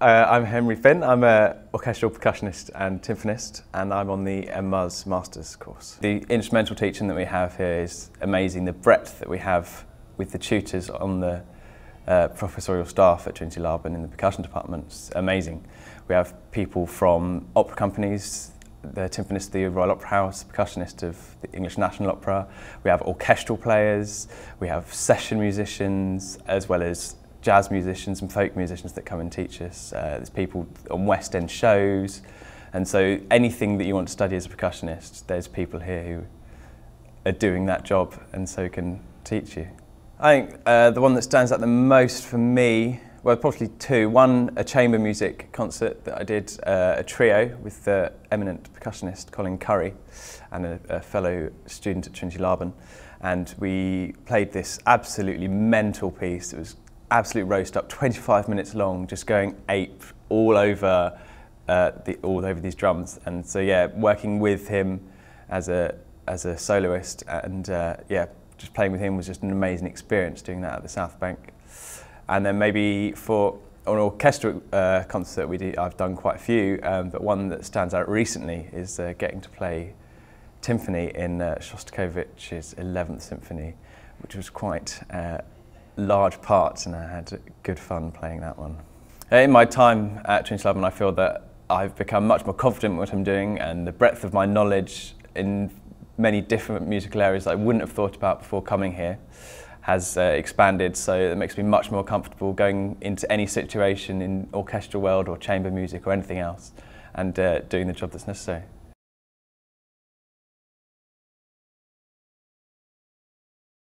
Uh, I'm Henry Fynn. I'm an orchestral percussionist and timpanist, and I'm on the MMUS Masters course. The instrumental teaching that we have here is amazing. The breadth that we have with the tutors on the uh, professorial staff at Trinity Laban in the percussion department is amazing. We have people from opera companies, the timpanist of the Royal Opera House, percussionist of the English National Opera. We have orchestral players, we have session musicians, as well as jazz musicians and folk musicians that come and teach us. Uh, there's people on West End shows. And so anything that you want to study as a percussionist, there's people here who are doing that job and so can teach you. I think uh, the one that stands out the most for me, well, probably two. One, a chamber music concert that I did, uh, a trio with the eminent percussionist Colin Currie and a, a fellow student at Trinity Laban. And we played this absolutely mental piece. It was absolute roast up, 25 minutes long, just going ape all over uh, the, all over these drums. And so yeah, working with him as a as a soloist and uh, yeah, just playing with him was just an amazing experience doing that at the South Bank. And then maybe for an orchestral uh, concert we do, I've done quite a few, um, but one that stands out recently is uh, getting to play timpani in uh, Shostakovich's 11th Symphony, which was quite uh, large parts and I had good fun playing that one. In my time at Trinity Laban, I feel that I've become much more confident in what I'm doing and the breadth of my knowledge in many different musical areas that I wouldn't have thought about before coming here has uh, expanded so it makes me much more comfortable going into any situation in orchestral world or chamber music or anything else and uh, doing the job that's necessary.